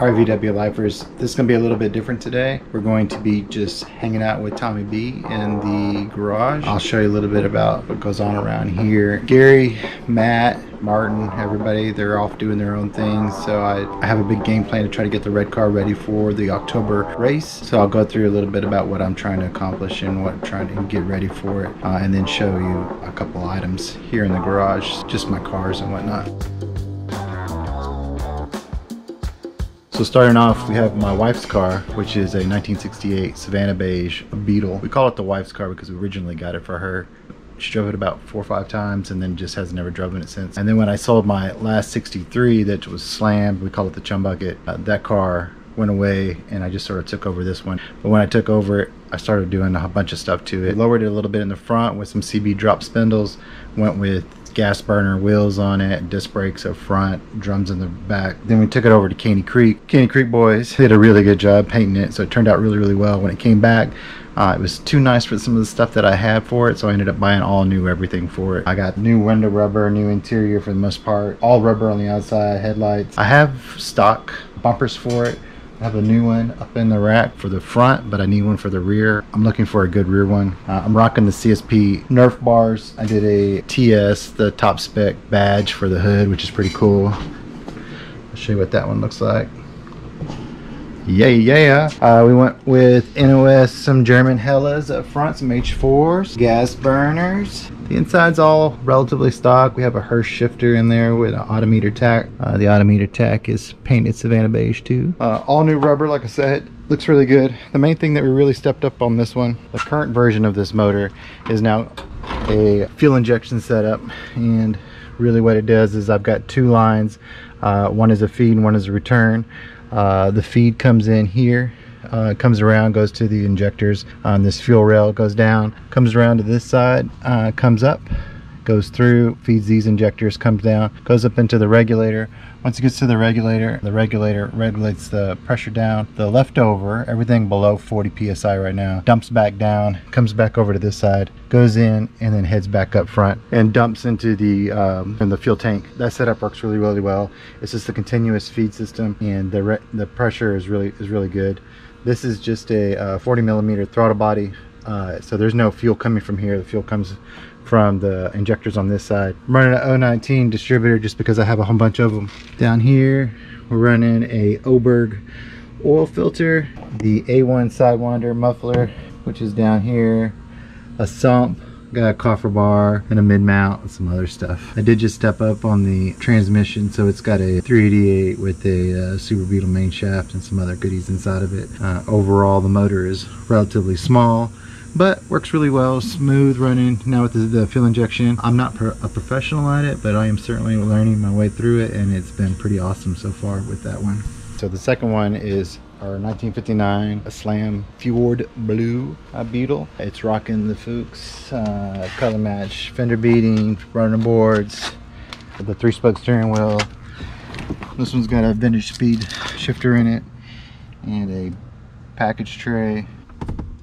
RVW Lifers. This is going to be a little bit different today. We're going to be just hanging out with Tommie B in the garage. I'll show you a little bit about what goes on around here. Gary, Matt, Martin, everybody, they're off doing their own things. So I, I have a big game plan to try to get the red car ready for the October race. So I'll go through a little bit about what I'm trying to accomplish and what I'm trying to get ready for it. Uh, and then show you a couple items here in the garage, just my cars and whatnot. So starting off, we have my wife's car, which is a 1968 Savannah Beige Beetle. We call it the wife's car because we originally got it for her. She drove it about four or five times and then just has never driven it since. And then when I sold my last 63 that was slammed, we call it the chum bucket, uh, that car went away and I just sort of took over this one. But when I took over it, I started doing a bunch of stuff to it. Lowered it a little bit in the front with some CB drop spindles, went with gas burner wheels on it, disc brakes up front, drums in the back. Then we took it over to Caney Creek. Caney Creek boys did a really good job painting it, so it turned out really, really well. When it came back, uh, it was too nice for some of the stuff that I had for it, so I ended up buying all new everything for it. I got new window rubber, new interior for the most part, all rubber on the outside, headlights. I have stock bumpers for it. I have a new one up in the rack for the front, but I need one for the rear. I'm looking for a good rear one. Uh, I'm rocking the CSP Nerf bars. I did a TS, the top spec badge for the hood, which is pretty cool. I'll show you what that one looks like. Yeah, yeah. Uh, we went with NOS, some German Hellas up front, some H4s, gas burners. The inside's all relatively stock. We have a Hurst shifter in there with an Autometer tach. Uh, the Autometer tach is painted Savannah beige too. Uh, all new rubber, like I said, looks really good. The main thing that we really stepped up on this one, the current version of this motor is now a fuel injection setup and really what it does is I've got two lines. Uh, one is a feed and one is a return. Uh, the feed comes in here, uh, comes around, goes to the injectors on this fuel rail, goes down, comes around to this side, uh, comes up, goes through, feeds these injectors, comes down, goes up into the regulator. Once it gets to the regulator, the regulator regulates the pressure down. The leftover, everything below 40 psi right now, dumps back down, comes back over to this side, goes in, and then heads back up front and dumps into the um, in the fuel tank. That setup works really, really well. It's just a continuous feed system, and the the pressure is really is really good. This is just a uh, 40 millimeter throttle body, uh, so there's no fuel coming from here. The fuel comes from the injectors on this side. I'm running an 019 distributor just because I have a whole bunch of them. Down here, we're running a Oberg oil filter, the A1 Sidewinder muffler, which is down here, a sump, got a Kafer bar and a mid mount and some other stuff. I did just step up on the transmission so it's got a 388 with a uh, Super Beetle main shaft and some other goodies inside of it. Uh, overall the motor is relatively small but works really well smooth running now with the, the fuel injection i'm not pro a professional at it but i am certainly learning my way through it and it's been pretty awesome so far with that one so the second one is our 1959 Slam Fjord Blue uh, Beetle. It's rocking the Fuchs uh, color match fender beading, running boards, the three spoke steering wheel. This one's got a vintage speed shifter in it and a package tray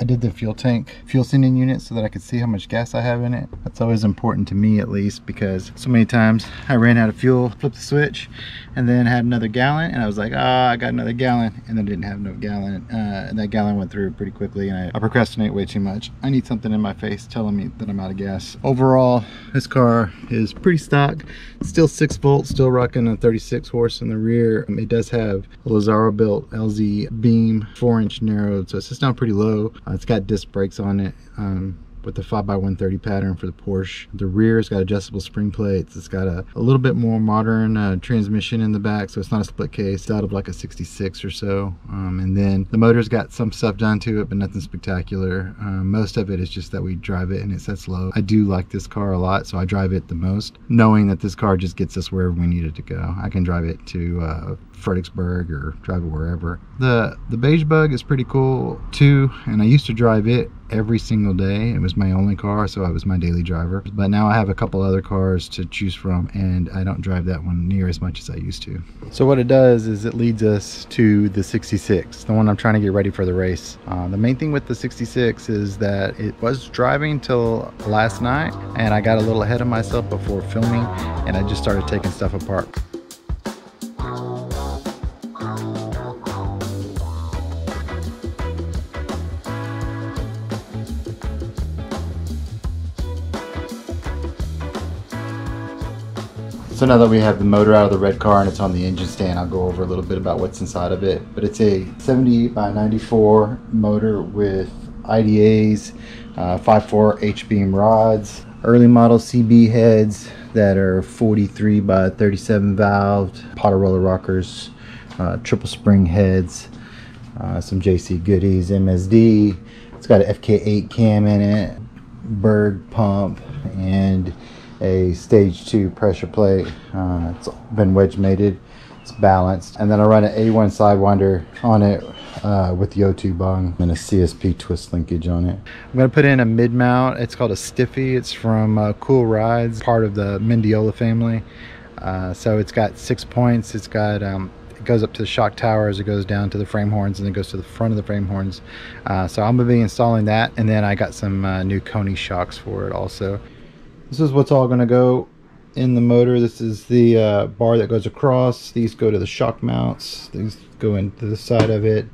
I did the fuel tank fuel sending unit so that I could see how much gas I have in it. That's always important to me at least because so many times I ran out of fuel, flipped the switch, and then had another gallon and I was like, ah, oh, I got another gallon and then didn't have no gallon. Uh, and that gallon went through pretty quickly and I, I procrastinate way too much. I need something in my face telling me that I'm out of gas. Overall, this car is pretty stock. Still 6 volts, still rocking a 36 horse in the rear. It does have a Lazzaro built LZ beam, 4 inch narrowed, so it's just down pretty low. It's got disc brakes on it. Um, with the 5x130 pattern for the Porsche. The rear's got adjustable spring plates. It's got a, a little bit more modern uh, transmission in the back, so it's not a split case. It's out of like a 66 or so. Um, and then the motor's got some stuff done to it, but nothing spectacular. Um, most of it is just that we drive it and it sets low. I do like this car a lot, so I drive it the most, knowing that this car just gets us wherever we need it to go. I can drive it to uh, Fredericksburg or drive it wherever. The the beige bug is pretty cool too, and I used to drive it every single day. It was my only car, so it was my daily driver. But now I have a couple other cars to choose from, and I don't drive that one near as much as I used to. So what it does is it leads us to the 66, the one I'm trying to get ready for the race. Uh, the main thing with the 66 is that it was driving till last night, and I got a little ahead of myself before filming, and I just started taking stuff apart. So now that we have the motor out of the red car and it's on the engine stand, I'll go over a little bit about what's inside of it. But it's a 70 by 94 motor with IDAs, uh, 5.4 H-beam rods, early model CB heads that are 43 by 37 valved, Potorola rockers, uh, triple spring heads, uh, some JC goodies, MSD. It's got an FK8 cam in it, Berg pump, and a stage two pressure plate. Uh, it's been wedge mated. It's balanced. And then I run an A1 Sidewinder on it uh, with the O2 bung and a CSP twist linkage on it. I'm to put in a mid mount. It's called a Stiffy. It's from uh, Cool Rides, part of the Mendiola family. Uh, so it's got six points. It's got um, it goes up to the shock tower as it goes down to the frame horns and then goes to the front of the frame horns. Uh, so I'm to be installing that and then I got some uh, new Koni shocks for it also. This is what's all going to go in the motor. This is the uh, bar that goes across. These go to the shock mounts. These go into the side of it.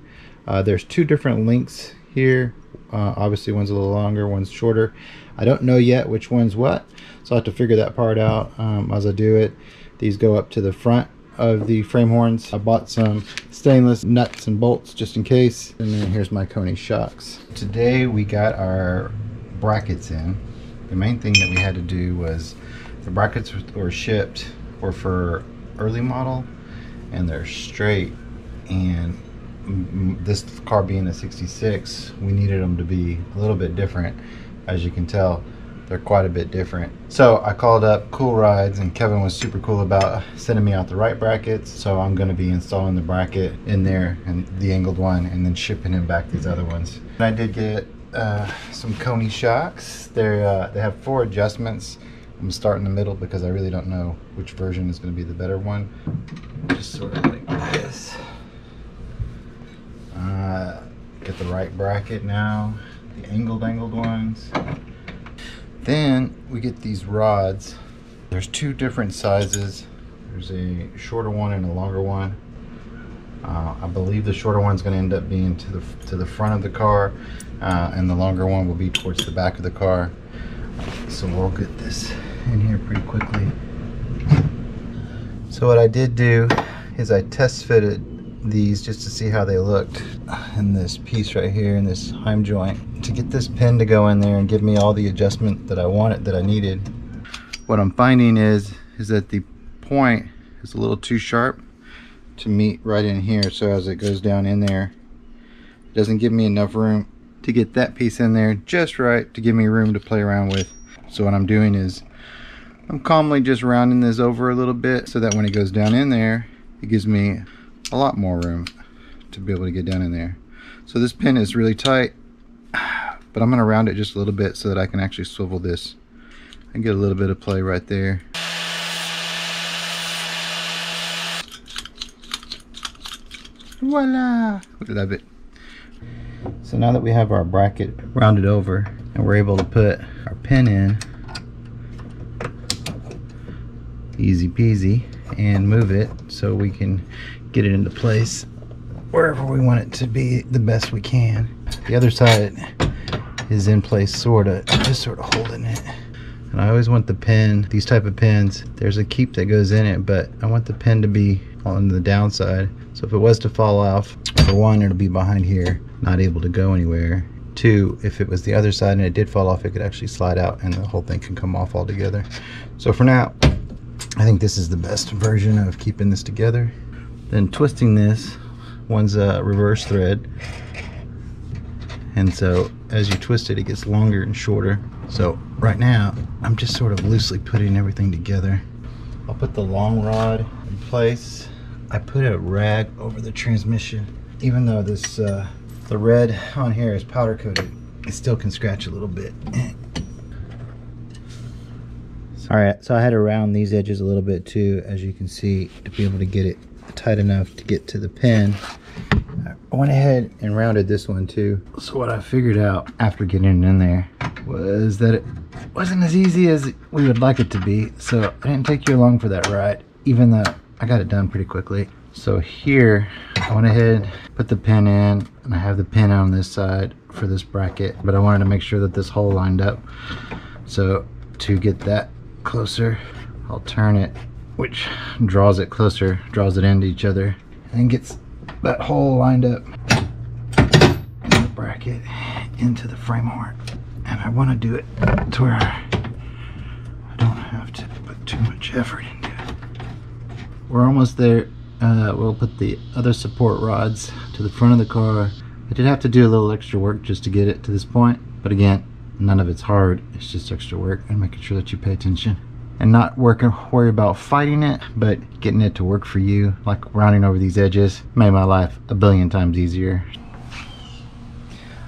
Uh, there's two different links here. Uh, obviously one's a little longer, one's shorter. I don't know yet which one's what, so I have to figure that part out um, as I do it. These go up to the front of the frame horns. I bought some stainless nuts and bolts just in case. And then here's my Koni shocks. Today we got our brackets in the main thing that we had to do was the brackets were shipped were for early model and they're straight. And this car being a 66 we needed them to be a little bit different. As you can tell they're quite a bit different. So I called up cool rides and Kevin was super cool about sending me out the right brackets. So I'm going to be installing the bracket in there and the angled one and then shipping him back these other ones. And I did get uh, some Koni shocks. They're, uh, they have four adjustments. I'm gonna start in the middle because I really don't know which version is going to be the better one. Just sort of like this. Uh, get the right bracket now. The angled angled ones. Then we get these rods. There's two different sizes. There's a shorter one and a longer one. Uh, I believe the shorter one's going to end up being to the to the front of the car, uh, and the longer one will be towards the back of the car. So we'll get this in here pretty quickly. So what I did do is I test fitted these just to see how they looked in this piece right here in this heim joint to get this pin to go in there and give me all the adjustment that I wanted that I needed. What I'm finding is is that the point is a little too sharp to meet right in here so as it goes down in there it doesn't give me enough room to get that piece in there just right to give me room to play around with. So what I'm doing is I'm calmly just rounding this over a little bit so that when it goes down in there it gives me a lot more room to be able to get down in there. So this pin is really tight but I'm going to round it just a little bit so that I can actually swivel this and get a little bit of play right there Voila! Love it. So now that we have our bracket rounded over and we're able to put our pin in, easy peasy, and move it so we can get it into place wherever we want it to be the best we can. The other side is in place sorta, just sort of holding it. And I always want the pin, these type of pins, there's a keep that goes in it, but I want the pin to be on the downside. So if it was to fall off, for one, it'll be behind here, not able to go anywhere. Two, if it was the other side and it did fall off, it could actually slide out and the whole thing can come off altogether. So for now, I think this is the best version of keeping this together. Then twisting this, one's a reverse thread. And so as you twist it, it gets longer and shorter. So right now, I'm just sort of loosely putting everything together. I'll put the long rod in place. I put a rag over the transmission. Even though this uh, the red on here is powder coated, it still can scratch a little bit. All right, so I had to round these edges a little bit too, as you can see, to be able to get it tight enough to get to the pin. I went ahead and rounded this one too. So what I figured out after getting it in there was that it wasn't as easy as we would like it to be. So I didn't take you along for that ride, even though I got it done pretty quickly. So here, I went ahead, put the pin in, and I have the pin on this side for this bracket, but I wanted to make sure that this hole lined up. So to get that closer, I'll turn it which draws it closer, draws it into each other, and gets that hole lined up in the bracket into the frame heart. And I want to do it to where I don't have to put too much effort it. We're almost there. Uh, we'll put the other support rods to the front of the car. I did have to do a little extra work just to get it to this point, but again, none of it's hard. It's just extra work and making sure that you pay attention and not working worry about fighting it but getting it to work for you like rounding over these edges made my life a billion times easier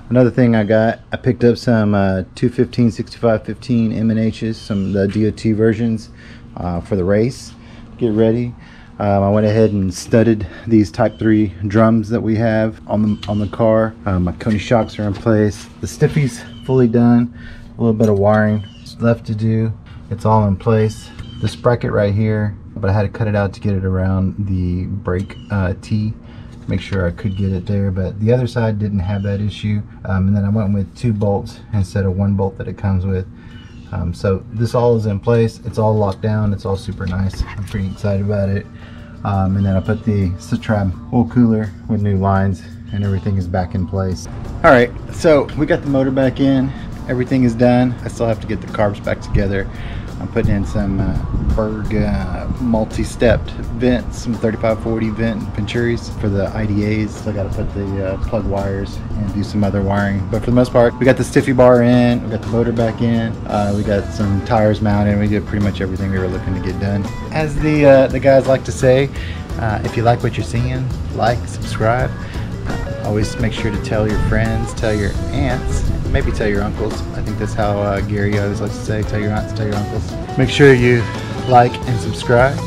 another thing I got I picked up some uh, 215 6515 M&H's some the DOT versions uh, for the race get ready um, I went ahead and studded these Type 3 drums that we have on the on the car. Um, my Koni shocks are in place. The Stiffy's fully done. A little bit of wiring left to do. It's all in place. This bracket right here, but I had to cut it out to get it around the brake uh, T. Make sure I could get it there, but the other side didn't have that issue. Um, and then I went with two bolts instead of one bolt that it comes with. Um, so this all is in place. It's all locked down. It's all super nice. I'm pretty excited about it. Um, and then I put the Setrab oil cooler with new lines and everything is back in place. All right, so we got the motor back in. Everything is done. I still have to get the carbs back together. I'm putting in some uh, Berg uh, multi-stepped vents, some 3540 vent Venturis for the IDAs. I got to put the uh, plug wires and do some other wiring. But for the most part, we got the stiffy bar in, we got the motor back in, uh, we got some tires mounted, we did pretty much everything we were looking to get done. As the uh, the guys like to say, uh, if you like what you're seeing, like, subscribe. Always make sure to tell your friends, tell your aunts, maybe tell your uncles. I think that's how uh, Gary always likes to say, tell your aunts, tell your uncles. Make sure you like and subscribe.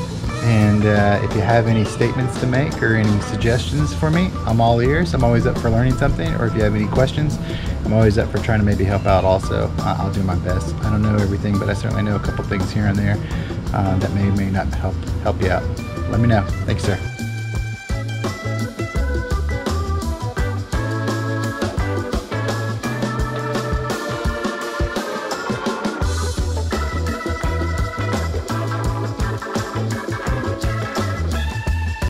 And uh, if you have any statements to make or any suggestions for me, I'm all ears. I'm always up for learning something. Or if you have any questions, I'm always up for trying to maybe help out also. I'll do my best. I don't know everything, but I certainly know a couple things here and there uh, that may or may not help help you out. Let me know. Thanks, sir.